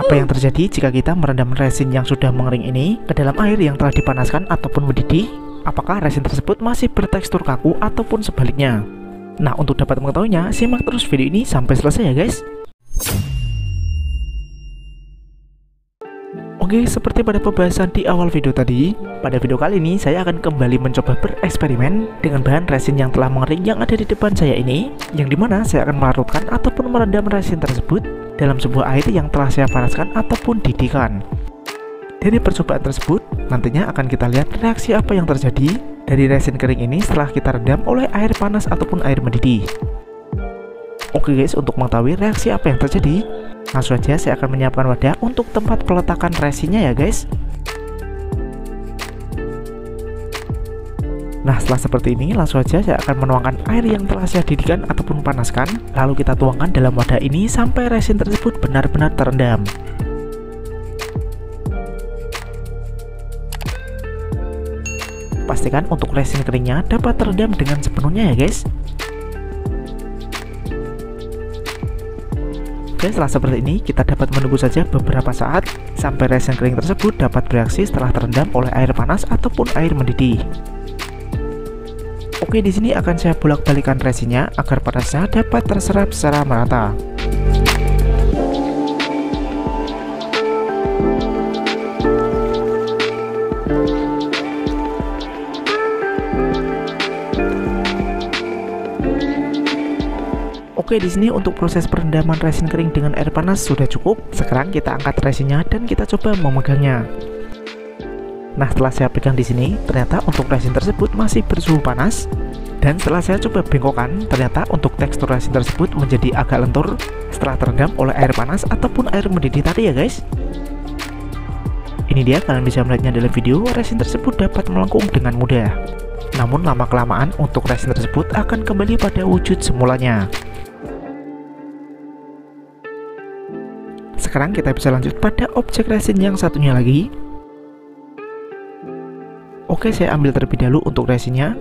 Apa yang terjadi jika kita merendam resin yang sudah mengering ini ke dalam air yang telah dipanaskan ataupun mendidih? Apakah resin tersebut masih bertekstur kaku ataupun sebaliknya? Nah, untuk dapat mengetahuinya, simak terus video ini sampai selesai ya guys. Oke, seperti pada pembahasan di awal video tadi, pada video kali ini saya akan kembali mencoba bereksperimen dengan bahan resin yang telah mengering yang ada di depan saya ini, yang di mana saya akan melarutkan ataupun merendam resin tersebut dalam sebuah air yang telah saya panaskan ataupun didihkan. Dari percobaan tersebut, nantinya akan kita lihat reaksi apa yang terjadi dari resin kering ini setelah kita redam oleh air panas ataupun air mendidih. Oke guys, untuk mengetahui reaksi apa yang terjadi, langsung saja saya akan menyiapkan wadah untuk tempat peletakan resinnya ya guys. Nah setelah seperti ini langsung saja saya akan menuangkan air yang telah saya didihkan ataupun panaskan. Lalu kita tuangkan dalam wadah ini sampai resin tersebut benar-benar terendam. Pastikan untuk resin keringnya dapat terendam dengan sepenuhnya ya guys Oke setelah seperti ini kita dapat menunggu saja beberapa saat sampai resin kering tersebut dapat bereaksi setelah terendam oleh air panas ataupun air mendidih Oke, di sini akan saya bolak-balikan resinnya agar panasnya dapat terserap secara merata. Oke, di sini untuk proses perendaman resin kering dengan air panas sudah cukup. Sekarang kita angkat resinnya dan kita coba memegangnya. Nah, setelah saya pegang di sini, ternyata untuk resin tersebut masih bersuhu panas. Dan setelah saya coba bengkokkan, ternyata untuk tekstur resin tersebut menjadi agak lentur setelah terendam oleh air panas ataupun air mendidih tadi ya guys. Ini dia kalian bisa melihatnya dalam video, resin tersebut dapat melengkung dengan mudah. Namun lama-kelamaan untuk resin tersebut akan kembali pada wujud semulanya. Sekarang kita bisa lanjut pada objek resin yang satunya lagi, Oke, saya ambil terlebih dahulu untuk resinnya.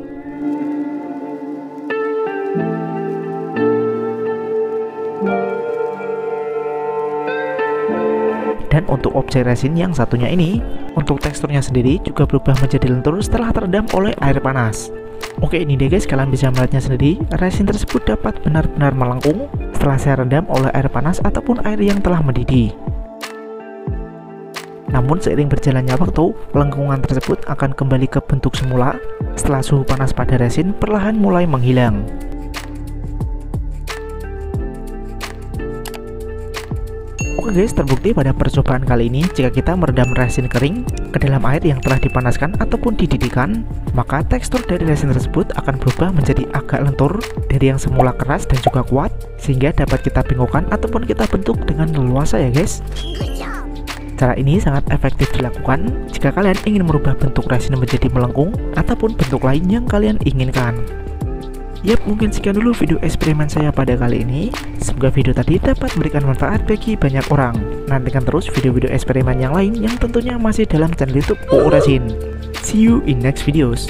Dan untuk objek resin yang satunya ini, untuk teksturnya sendiri juga berubah menjadi lentur setelah terendam oleh air panas. Oke ini deh guys, kalian bisa melihatnya sendiri, resin tersebut dapat benar-benar melengkung setelah saya rendam oleh air panas ataupun air yang telah mendidih. Namun seiring berjalannya waktu, lengkungan tersebut akan kembali ke bentuk semula setelah suhu panas pada resin perlahan mulai menghilang. Oke guys, terbukti pada percobaan kali ini jika kita meredam resin kering ke dalam air yang telah dipanaskan ataupun dididihkan, maka tekstur dari resin tersebut akan berubah menjadi agak lentur dari yang semula keras dan juga kuat sehingga dapat kita bingungkan ataupun kita bentuk dengan leluasa ya guys. Cara ini sangat efektif dilakukan jika kalian ingin merubah bentuk resin menjadi melengkung ataupun bentuk lain yang kalian inginkan. Yap, mungkin sekian dulu video eksperimen saya pada kali ini. Semoga video tadi dapat memberikan manfaat bagi banyak orang. Nantikan terus video-video eksperimen yang lain yang tentunya masih dalam channel YouTube UU Resin. See you in next videos.